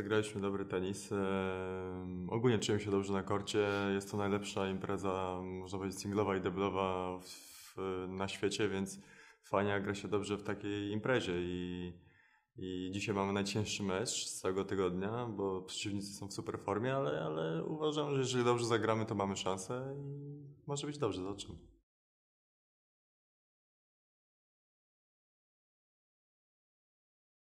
Zagraliśmy dobry tenis. Ogólnie czułem się dobrze na korcie. Jest to najlepsza impreza, można powiedzieć, singlowa i deblowa w, na świecie, więc fajnie gra się dobrze w takiej imprezie. I, I dzisiaj mamy najcięższy mecz z całego tygodnia, bo przeciwnicy są w super formie, ale, ale uważam, że jeżeli dobrze zagramy, to mamy szansę i może być dobrze. Zobaczymy.